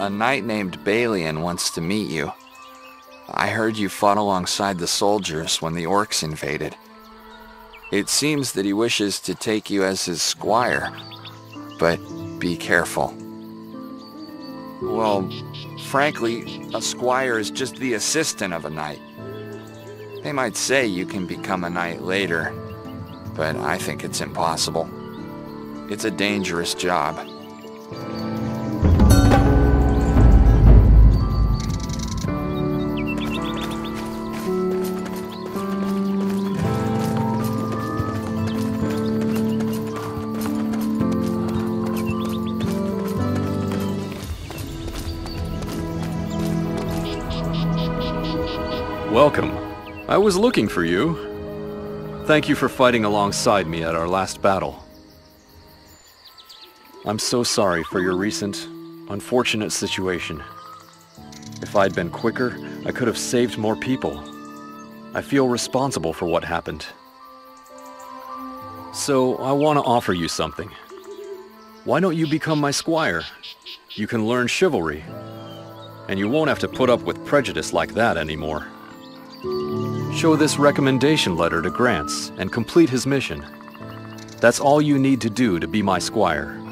a knight named Balian wants to meet you. I heard you fought alongside the soldiers when the orcs invaded. It seems that he wishes to take you as his squire, but be careful. Well, frankly, a squire is just the assistant of a knight. They might say you can become a knight later, but I think it's impossible. It's a dangerous job. Welcome. I was looking for you. Thank you for fighting alongside me at our last battle. I'm so sorry for your recent, unfortunate situation. If I'd been quicker, I could have saved more people. I feel responsible for what happened. So, I want to offer you something. Why don't you become my squire? You can learn chivalry. And you won't have to put up with prejudice like that anymore. Show this recommendation letter to Grants and complete his mission. That's all you need to do to be my squire.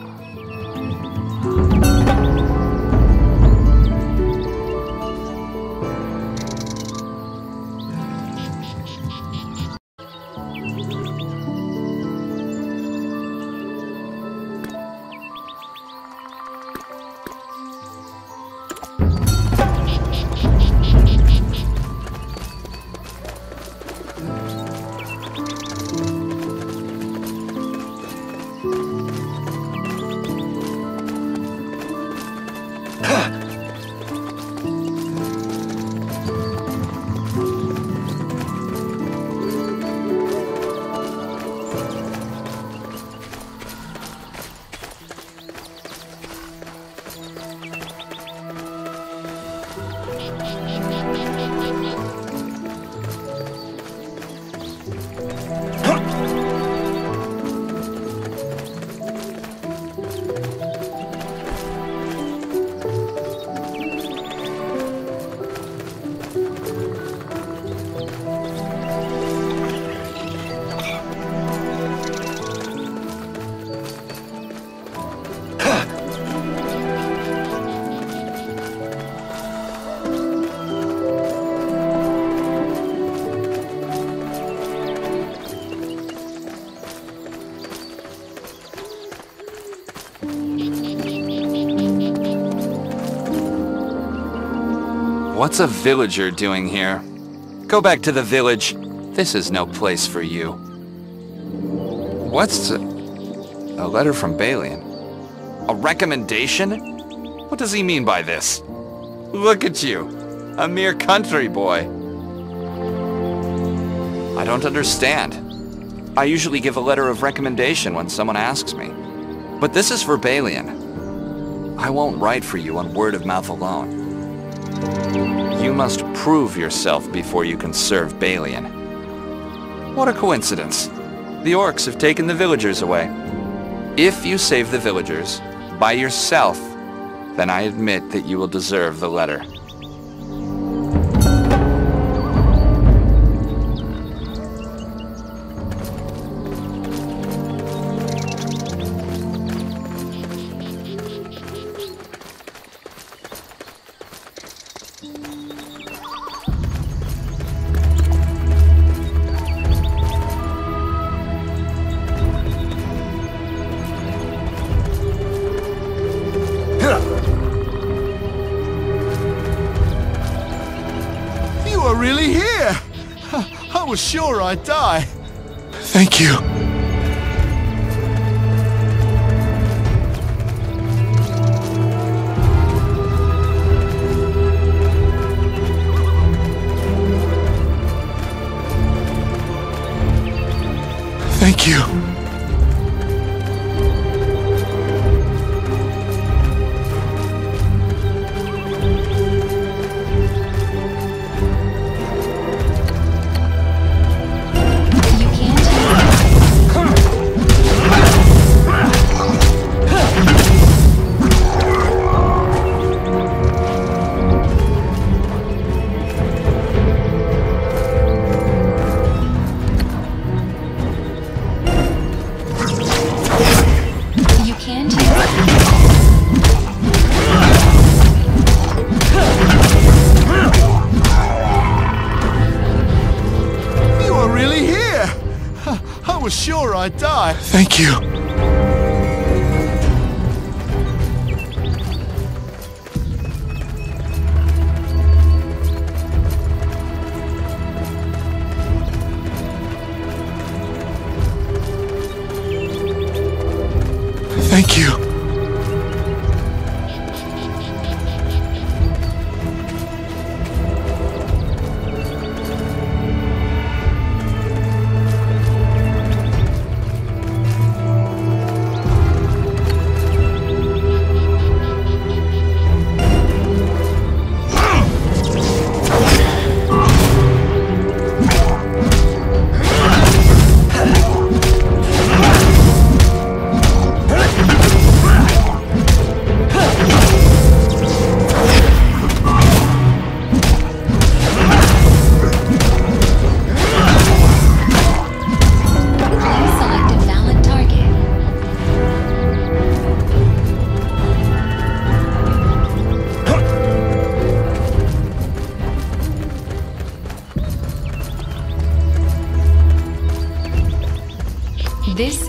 Shh, shh, shh, shh. What's a villager doing here? Go back to the village. This is no place for you. What's a, a letter from Balian? A recommendation? What does he mean by this? Look at you, a mere country boy. I don't understand. I usually give a letter of recommendation when someone asks me. But this is for Balian. I won't write for you on word of mouth alone. You must prove yourself before you can serve Balian. What a coincidence. The orcs have taken the villagers away. If you save the villagers by yourself, then I admit that you will deserve the letter. Really here! I was sure I'd die. Thank you. Thank you. You was sure I'd die. Thank you.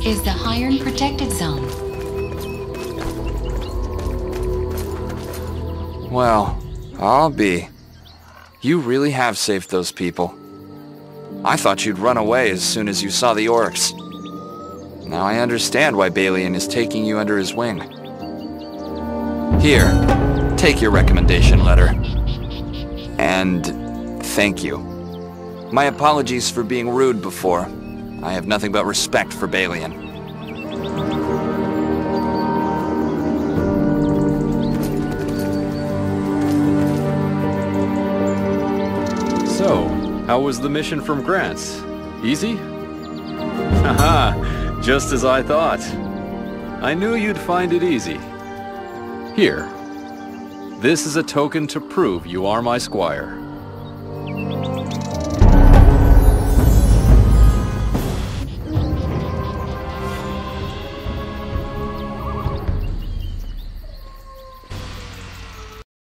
Is the Hieron Protected Zone. Well, I'll be. You really have saved those people. I thought you'd run away as soon as you saw the orcs. Now I understand why Balian is taking you under his wing. Here, take your recommendation letter. And thank you. My apologies for being rude before. I have nothing but respect for Balian. So, how was the mission from Grants? Easy? Haha, just as I thought. I knew you'd find it easy. Here. This is a token to prove you are my squire.